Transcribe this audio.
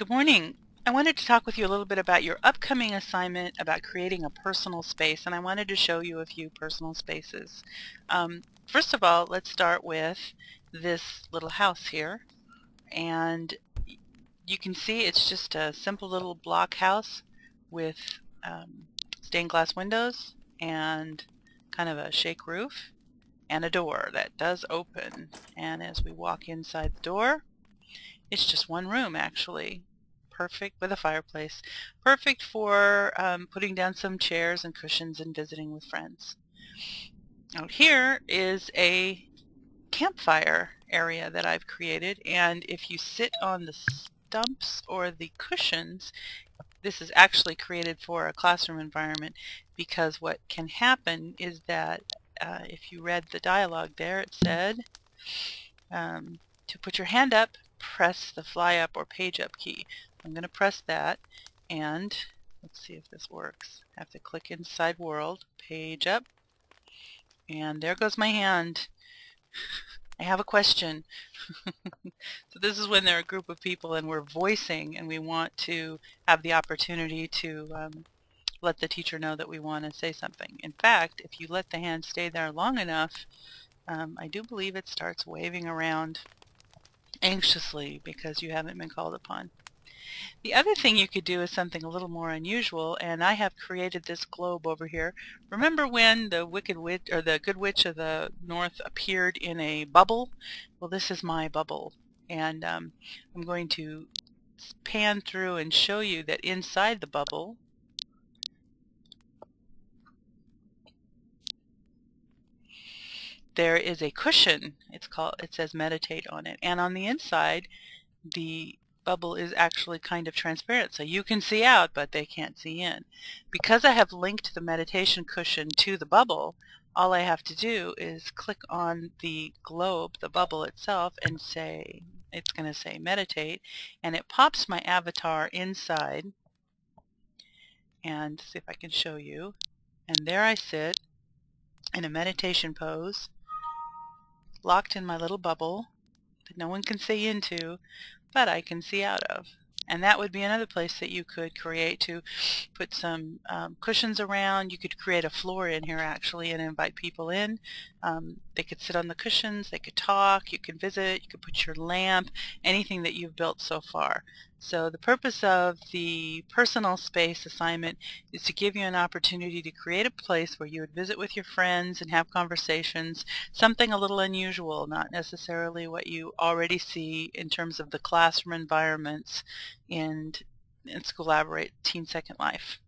Good morning. I wanted to talk with you a little bit about your upcoming assignment about creating a personal space and I wanted to show you a few personal spaces. Um, first of all let's start with this little house here and you can see it's just a simple little block house with um, stained glass windows and kind of a shake roof and a door that does open and as we walk inside the door it's just one room actually perfect with a fireplace. Perfect for um, putting down some chairs and cushions and visiting with friends. Out here is a campfire area that I've created and if you sit on the stumps or the cushions this is actually created for a classroom environment because what can happen is that uh, if you read the dialogue there it said um, to put your hand up press the fly up or page up key I'm going to press that and let's see if this works. I have to click inside world, page up, and there goes my hand. I have a question. so this is when there are a group of people and we're voicing and we want to have the opportunity to um, let the teacher know that we want to say something. In fact, if you let the hand stay there long enough, um, I do believe it starts waving around anxiously because you haven't been called upon. The other thing you could do is something a little more unusual, and I have created this globe over here. Remember when the Wicked Witch or the Good Witch of the North appeared in a bubble? Well, this is my bubble, and um, I'm going to pan through and show you that inside the bubble there is a cushion. It's called. It says meditate on it, and on the inside, the bubble is actually kind of transparent so you can see out but they can't see in. Because I have linked the meditation cushion to the bubble all I have to do is click on the globe, the bubble itself and say it's going to say meditate and it pops my avatar inside and see if I can show you and there I sit in a meditation pose locked in my little bubble that no one can see into but I can see out of. And that would be another place that you could create to put some um, cushions around. You could create a floor in here actually and invite people in. Um, they could sit on the cushions, they could talk, you could visit, you could put your lamp, anything that you've built so far. So the purpose of the personal space assignment is to give you an opportunity to create a place where you would visit with your friends and have conversations, something a little unusual, not necessarily what you already see in terms of the classroom environments and in, Skoolaborate Teen Second Life.